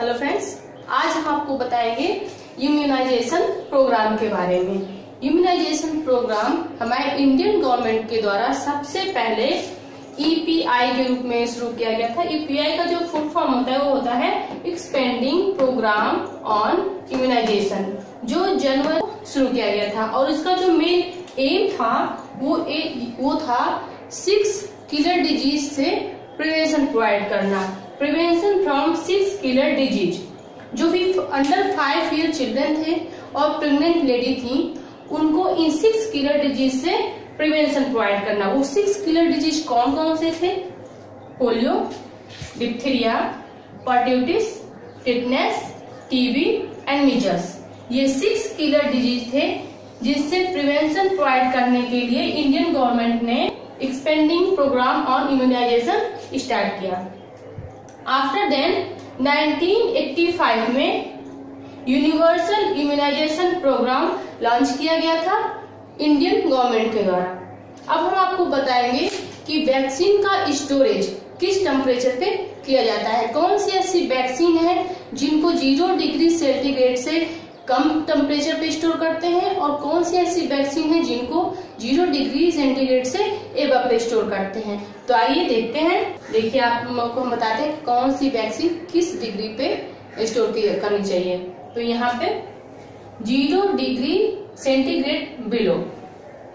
Hello friends आज हम आपको बताएँगे इम्यूनाइजेशन प्रोग्राम के बारे में। इम्यूनाइजेशन प्रोग्राम हमारे इंडियन गवर्नमेंट के द्वारा सबसे पहले ईपीआई के रूप में शुरू किया गया था। ईपीआई का जो फुल फॉर्म होता है वो होता है एक्सपेंडिंग प्रोग्राम ऑन इम्यूनाइजेशन जो जनवरी शुरू किया गया था। और इसका जो मेन एम था वो ए, वो था सिक्स किलर डिज़ीज़ से प्रिवेंशन प्रोवाइड करना। Prevention from six killer disease जो भी अंडर फाइव ईयर चिल्ड्रन थे और प्रेग्नेंट लेडी थी, उनको इन सिक्स किलर डिज़ीज़ से प्रिवेंशन प्रोवाइड करना। वो सिक्स किलर डिज़ीज़ कौन कौन से थे? Polio diphtheria pertussis tetanus TB and measles ये सिक्स किलर डिज़ीज़ थे जिससे प्रिवेंशन प्रोवाइड करने के लिए इंडियन गवर्नमेंट ने expanding programme on immunisation start किया। आफ्टर देन 1985 में यूनिवर्सल इम्यूनाइजेशन प्रोग्राम लॉन्च किया गया था इंडियन गवर्नमेंट के द्वारा। अब हम आपको बताएँगे कि वैक्सीन का स्टोरेज किस टेम्परेचर पे किया जाता है। कौन सी ऐसी वैक्सीन है जिनको ज़ीरो डिग्री सेंटीग्रेड से कम टेम्परेचर पे स्टोर करते हैं और कौन सी ऐसी वैक्सीन है जिनको ज़ीरो डिग्री सेंटीग्रेड से एबव पे स्टोर करते हैं? तो आइए देखते हैं। देखिए आपको हम बताते हैं कौन सी वैक्सीन किस डिग्री पे स्टोर करनी चाहिए। तो यहाँ पे ज़ीरो डिग्री सेंटीग्रेड बिलो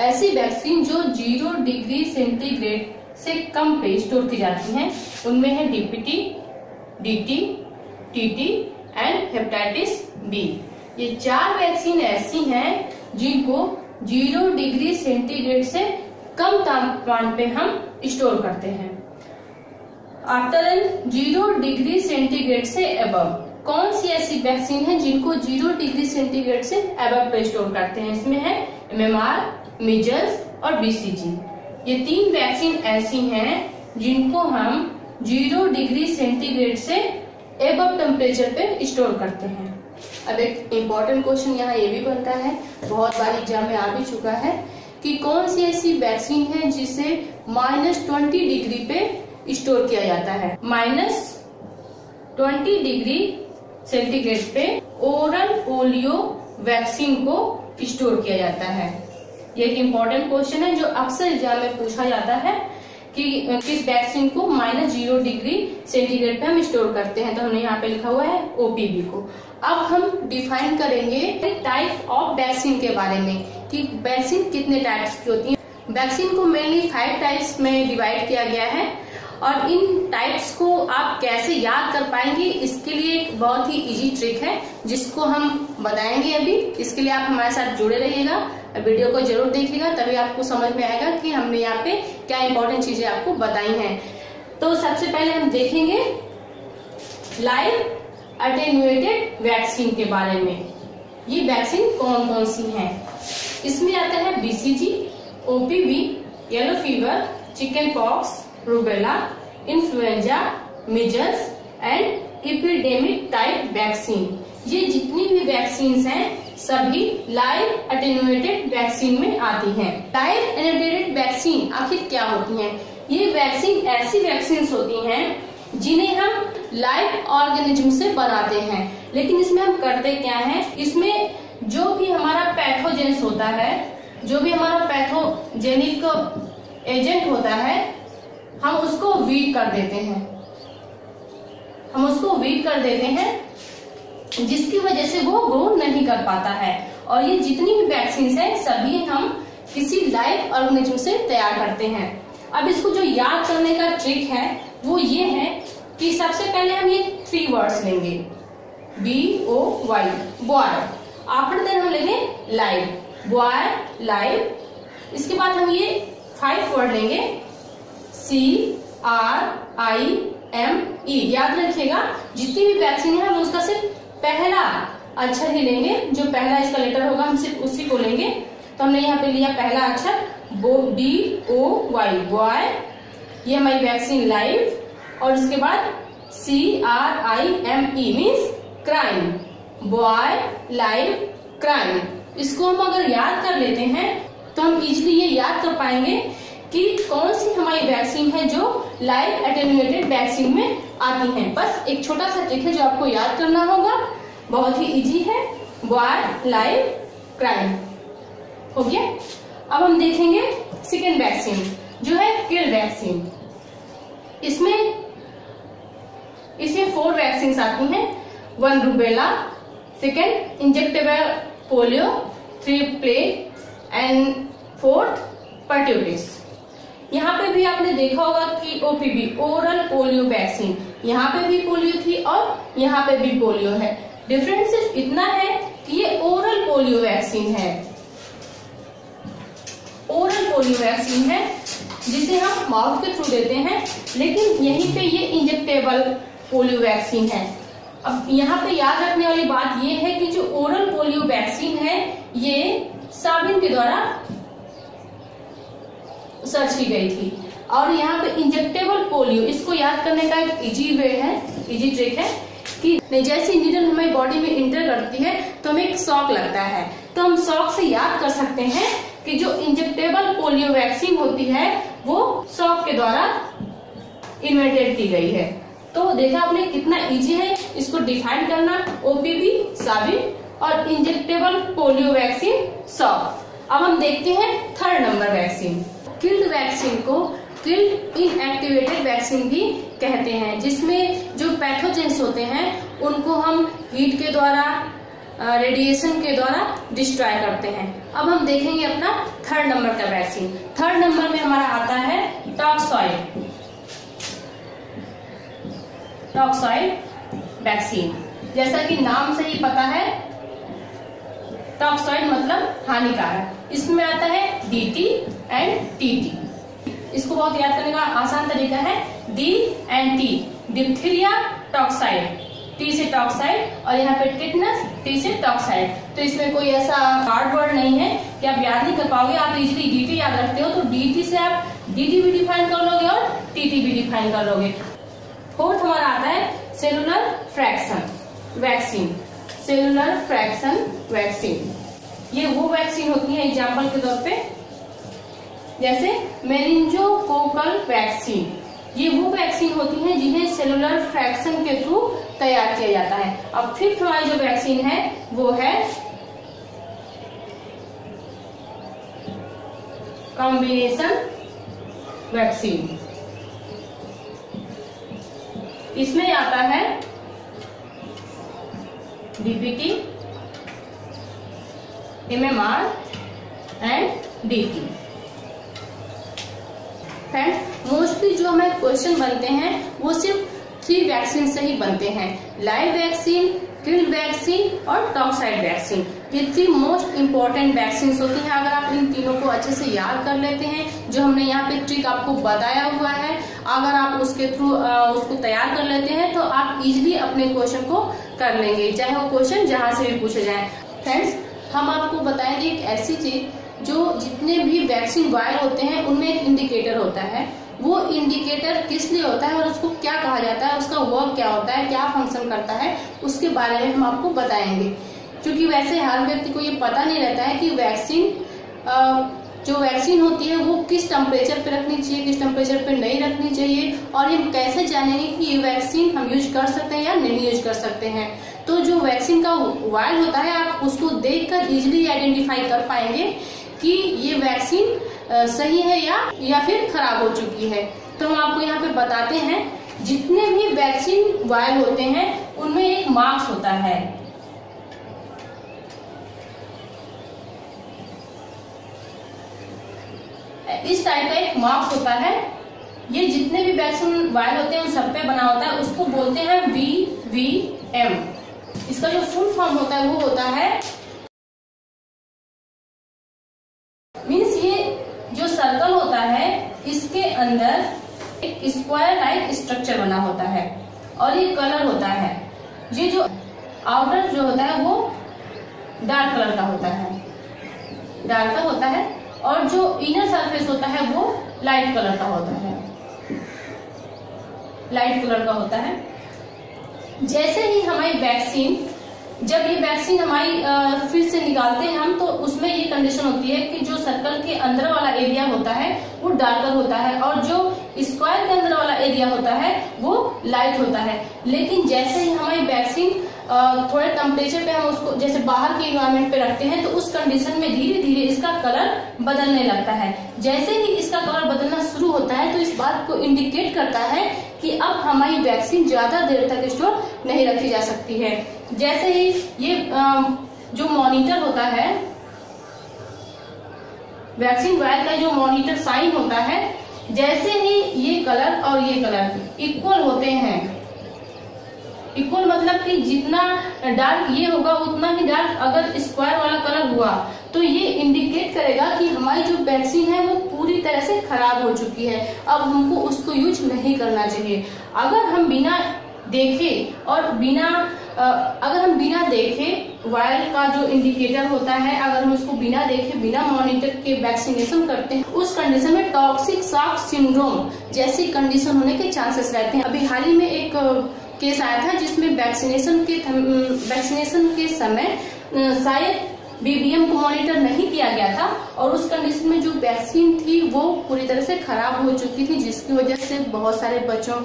ऐसी वैक्सीन जो ज़ीरो डिग्री सेंटीग्रेड से कम पे स्टोर की जाती हैं, उनमें है DPT DT TT and hepatitis B ये चार वैक्सीन ऐसी हैं जिनको ज़ीरो डिग्री सेंटीग्रेड से कम तापमान पे हम स्टोर करते हैं। आफ्टर ज़ीरो डिग्री सेंटीग्रेड से एबव कौन सी ऐसी वैक्सीन है जिनको ज़ीरो डिग्री सेंटीग्रेड से एबव पे स्टोर करते हैं? इसमें है एमएमआर मिजल्स और बीसीजी ये तीन वैक्सीन ऐसी हैं जिनको हम ज़ीरो डिग्री सेंटीग्रेड से एबव टेम्परेचर पे स्टोर करते हैं। अब एक इम्पोर्टेंट क्वेश्चन यहाँ ये भी बनता है, बहुत बार एग्ज़ाम में आ भी चुका है, कि कौन सी ऐसी वैक्सीन है जिसे माइनस ट्वेंटी डिग्री पे स्टोर किया जाता है? माइनस ट्वेंटी डिग्री सेंटीग्रेड पे ओरल पोलियो वैक्सीन को स्टोर किया जाता है। ये एक इम्पोर्टेंट क्वेश्चन है जो अक्सर एग्ज़ाम में पूछा जाता है कि किस वैक्सीन को माइनस ज़ीरो डिग्री सेंटीग्रेड पे हम स्टोर करते हैं। तो हमने यहाँ पे लिखा हुआ है ओपीबी को। अब हम डिफाइन करेंगे टाइप ऑफ़ वैक्सीन के बारे में कि वैक्सीन कितने टाइप्स की होती है। वैक्सीन को मेनली फाइव टाइप्स में डिवाइड किया गया है और इन टाइप्स को आप कैसे याद कर पाएँगे, इसके लिए एक बहुत ही इजी ट्रिक है, जिसको हम बताएँगे अभी। इसके लिए आप हमारे साथ जुड़े रहिएगा। वीडियो को ज़रूर देखिएगा तभी आपको समझ में आएगा कि हमने यहाँ पे क्या इंपॉर्टेंट चीज़ें आपको बताई हैं। तो सबसे पहले हम देखेंगे लाइव अटेन्यूएटेड वैक्सीन के बारे में। ये वैक्सीन कौन कौन सी है? इसमें आता है BCG OPV yellow fever chicken pox rubella influenza measles and epidemic type vaccine ये जितनी भी वैक्सीन हैं सभी लाइव अटेनुएटेड वैक्सीन में आती हैं। लाइव एटेनुएटेड वैक्सीन आखिर क्या होती हैं? ये वैक्सीन ऐसी वैक्सीन होती हैं जिन्हें हम लाइव ऑर्गेनिज्म से बनाते हैं लेकिन इसमें हम करते क्या हैं इसमें जो भी हमारा पैथोजेंस होता है, जो भी हमारा पैथोजेनिक एजेंट होता है, हम उसको वीक कर देते हैं हम उसको वीक कर देते हैं जिसकी वजह से वो ग्रो नहीं कर पाता है। और ये जितनी भी वैक्सीन है, सभी हम किसी लाइव ऑर्गेनिज्म से तैयार करते हैं। अब इसको जो याद करने का ट्रिक है, वो ये है कि सबसे पहले हम ये थ्री वर्ड्स लेंगे। B O Y boy after then हम लेंगे लाइव बॉय लाइव इसके बाद हम ये फाइव वर्ड लेंगे। सी आर आई एम ई याद रखिएगा, जितनी भी वैक्सीन है, हम उसका सिर्फ़ पहला अक्षर ही लेंगे, जो पहला इसका लेटर होगा, हम सिर्फ़ उसी को लेंगे। तो हमने यहाँ पे लिया पहला अक्षर, बो बी ओ, वाई, बॉय। ये हमारी वैक्सीन लाइव और उसके बाद C, R, I, M, E means crime boy live crime इसको हम अगर याद कर लेते हैं तो हम इजिली ये याद कर पाएँगे कि कौन सी हमारी वैक्सीन है जो लाइव एटेन्यूएटेड वैक्सीन में आती है। बस एक छोटा सा ट्रिक है जो आपको याद करना होगा। बहुत ही इजी है। वार लाइव क्राइम हो गया? अब हम देखेंगे सेकेंड वैक्सीन जो है किल वैक्सीन इसमें इसमें फोर वैक्सीन आती हैं। One rubella second injectable polio three plague and fourth pertussis यहाँ पे भी आपने देखा होगा कि ओपीबी ओरल पोलियो वैक्सीन यहाँ पे भी पोलियो थी और यहाँ पे भी पोलियो है. डिफरेंस सिर्फ़ इतना है कि ये ओरल पोलियो वैक्सीन है. ओरल पोलियो वैक्सीन है, जिसे हम माउथ के थ्रू देते हैं, लेकिन यहीं पे ये इंजेक्टेबल पोलियो वैक्सीन है. अब यहाँ पे याद रखने वाली बात ये है कि जो ओरल पोलियो वैक्सीन है, ये साबिन के द्वारा सर्च की गई थी। और यहाँ पे इंजेक्टेबल पोलियो इसको याद करने का एक इजी वे है इजी ट्रिक है कि जैसे नीडल हमारी बॉडी में इंटर करती है तो हमें एक शॉक लगता है। तो हम शॉक से याद कर सकते हैं कि जो इंजेक्टेबल पोलियो वैक्सीन होती है, वो शॉक के द्वारा इन्वेंटेड की गई है। तो देखा आपने कितना इजी है, इसको डिफाइन करना ओपीपी साबिन और इंजेक्टेबल पोलियो वैक्सीन सॉक अब हम देखते हैं third number vaccine killed vaccine को किल्ड इनएक्टिवेटेड वैक्सीन भी कहते हैं, जिसमें जो पैथोजेंस होते हैं, उनको हम हीट के द्वारा रेडिएशन के द्वारा डिस्ट्रॉय करते हैं। अब हम देखेंगे अपना थर्ड नंबर का वैक्सीन थर्ड नंबर में हमारा आता है टॉक्सॉइड टॉक्सॉइड वैक्सीन जैसा कि नाम से ही पता है टॉक्सॉइड मतलब हानिकारक। इसमें आता है डीटी एंड टीटी इसको बहुत याद करने का आसान तरीका है। D and T diphtheria toxoid T से टॉक्साइड और यहाँ पे टिटनस टी से टॉक्साइड तो इसमें कोई ऐसा हार्ड वर्ड नहीं है कि आप याद नहीं कर पाओगे। आप इजिली डीटी याद रखते हो तो डीटी से आप डीटी भी डिफाइन कर लोगे और टीटी भी डिफाइन कर लोगे। फोर्थ हमारा आता है cellular fraction vaccine cellular fraction vaccine. ये वो वैक्सीन होती है एग्ज़ाम्पल के तौर पे। जैसे मेनिंजोकोकल वैक्सीन। ये वो वैक्सीन होती है जिन्हें सेलुलर फ्रैक्शन के थ्रू तैयार किया जाता है। अब फिफ्थ हमारी जो वैक्सीन है, वो है कॉम्बिनेशन वैक्सीन। इसमें आता है DPT MMR and DT friend mostly जो हमें क्वेश्चन बनते हैं, वो सिर्फ़ थ्री वैक्सीन से ही बनते हैं. लाइव वैक्सीन किल्ड वैक्सीन और टॉक्साइड वैक्सीन ये थ्री मोस्ट इम्पोर्टेंट वैक्सीन होती हैं। अगर आप इन तीनों को अच्छे से याद कर लेते हैं, जो हमने यहाँ पे ट्रिक आपको बताया हुआ है, अगर आप उसके थ्रू उसको तैयार कर लेते हैं तो आप इजिली अपने क्वेश्चन को कर लेंगे। चाहे वो क्वेश्चन जहाँ से भी पूछे जाए। फ्रेंड्स हम आपको बताएँगे एक ऐसी चीज़, जो जितने भी वैक्सीन वायर होते हैं, उनमें एक इंडिकेटर होता है। वो इंडिकेटर किस लिए होता है और उसको क्या कहा जाता है, उसका वर्क क्या होता है, क्या फ़ंक्शन करता है, उसके बारे में हम आपको बताएँगे। क्योंकि वैसे हर व्यक्ति को ये पता नहीं रहता है कि वैक्सीन जो वैक्सीन होती है, वो किस टेम्परेचर पे रखनी चाहिए, किस टेम्परेचर पे नहीं रखनी चाहिए, और हम कैसे जानेंगे कि ये वैक्सीन हम यूज़ कर सकते हैं या नहीं यूज़ कर सकते हैं। तो जो वैक्सीन का वायल होता है, आप उसको देखकर इजिली आइडेंटिफाई कर पाएँगे कि ये वैक्सीन सही है या या फिर खराब हो चुकी है? तो हम आपको यहाँ पे बताते हैं, जितने भी वैक्सीन वायल होते हैं, उनमें एक मार्क्स होता है। इस टाइप का एक मार्क्स होता है। ये जितने भी वैक्सीन वायल होते हैं, उन सब पे बना होता है, उसको बोलते हैं वी वी एम इसका जो फुल फॉर्म होता है, वो होता है अंदर एक स्क्वायर लाइक स्ट्रक्चर बना होता है और ये कलर होता है। ये जो आउटर जो होता है वो डार्क कलर का होता है। डार्क का होता है और जो इनर सरफेस होता है वो लाइट कलर का होता है। लाइट कलर का होता है। जैसे ही हमारी वैक्सीन जब ये वैक्सीन हमारी फिर से निकालते हैं हम तो उसमें ये कंडीशन होती है कि जो सर्कल के अंदर वाला एरिया होता है, वो डार्कर होता है और जो स्क्वायर के अंदर वाला एरिया होता है, वो लाइट होता है। लेकिन जैसे ही हमारी वैक्सीन थोड़े टेम्परेचर पे हम उसको, जैसे बाहर के इन्वायरमेंट पे रखते हैं तो उस कंडीशन में धीरे धीरे इसका कलर बदलने लगता है। जैसे ही इसका कलर बदलना शुरू होता है तो इस बात को इंडिकेट करता है कि अब हमारी वैक्सीन ज़्यादा देर तक स्टोर नहीं रखी जा सकती है। जैसे ही ये जो मॉनिटर होता है वैक्सीन वायर का जो मॉनिटर साइन होता है, जैसे ही ये कलर और ये कलर इक्वल होते हैं इक्वल मतलब कि जितना डार्क ये होगा, उतना ही डार्क अगर स्क्वायर वाला कलर हुआ तो ये इंडिकेट करेगा कि हमारी जो वैक्सीन है, वो पूरी तरह से खराब हो चुकी है। अब हमको उसको यूज़ नहीं करना चाहिए। अगर हम बिना देखे और बिना अगर हम बिना देखे वायर का जो इंडिकेटर होता है, अगर हम उसको बिना देखे, बिना मॉनिटर के वैक्सीनेशन करते हैं, उस कंडीशन में टॉक्सिक शॉक सिंड्रोम जैसी कंडीशन होने के चांसेस रहते हैं। अभी हाल ही में एक केस आया था जिसमें वैक्सीनेशन के वैक्सीनेशन के समय शायद बीबीएम को मॉनिटर नहीं किया गया था और उस कंडीशन में जो वैक्सीन थी, वो पूरी तरह से खराब हो चुकी थी, जिसकी वजह से बहुत सारे बच्चों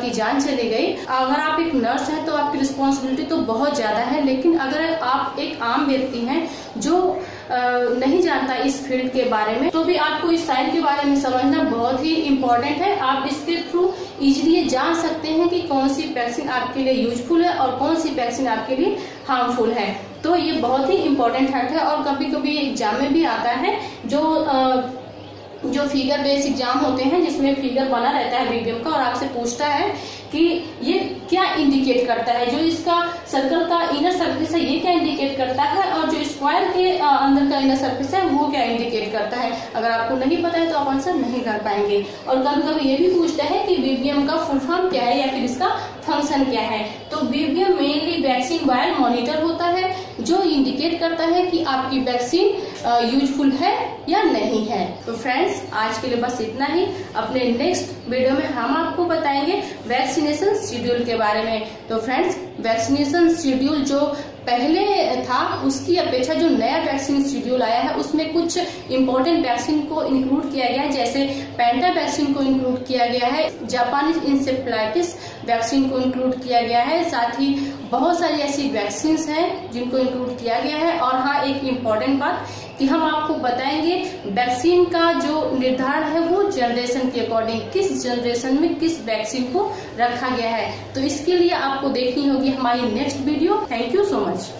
की जान चली गई। अगर आप एक नर्स हैं तो आपकी रिस्पॉन्सिबिलिटी तो बहुत ज़्यादा है, लेकिन अगर आप एक आम व्यक्ति हैं, जो नहीं जानता इस फ़ील्ड के बारे में तो भी आपको इस साइड के बारे में समझना बहुत ही इम्पोर्टेंट है। आप इसके थ्रू इजिली जान सकते हैं कि कौन सी वैक्सीन आपके लिए यूजफुल है और कौन सी वैक्सीन आपके लिए हार्मफुल है। तो ये बहुत ही इम्पोर्टेंट फैक्ट है और कभी कभी एग्ज़ाम में भी आता है जो जो फिगर बेस एग्ज़ाम होते हैं, जिसमें फिगर बना रहता है बीबीएम का और आपसे पूछता है कि ये क्या इंडिकेट करता है, जो इसका सर्कल का इनर सर्फेस है, ये क्या इंडिकेट करता है और जो स्क्वायर के अंदर का इनर सर्फेस है, वो क्या इंडिकेट करता है। अगर आपको नहीं पता है तो आप आंसर नहीं कर पाएँगे। और कभी कभी ये भी पूछता है कि बीबीएम का फुल फॉर्म क्या है या फिर इसका फ़ंक्शन क्या है। तो VVM mainly vaccine vial monitor होता है जो इंडिकेट करता है कि आपकी वैक्सीन यूजफुल है या नहीं है। तो फ्रेंड्स आज के लिए बस इतना ही। अपने नेक्स्ट वीडियो में हम आपको बताएँगे वैक्सीनेशन शेड्यूल के बारे में। तो फ्रेंड्स वैक्सीनेशन शेड्यूल जो पहले था, उसकी अपेक्षा जो नया वैक्सीन शेड्यूल आया है, उसमें कुछ इम्पोर्टेंट वैक्सीन को इंक्लूड किया गया है, जैसे पेंटा वैक्सीन को इंक्लूड किया गया है जापानीज इंसेफ्लाइटिस वैक्सीन को इंक्लूड किया गया है, साथ ही बहुत सारी ऐसी वैक्सीन हैं जिनको इंक्लूड किया गया है। और हाँ एक इम्पोर्टेंट बात कि हम आपको बताएँगे वैक्सीन का जो निर्धारण है वो जनरेशन के अकॉर्डिंग किस जनरेशन में किस वैक्सीन को रखा गया है। तो इसके लिए आपको देखनी होगी हमारी next video thank you so much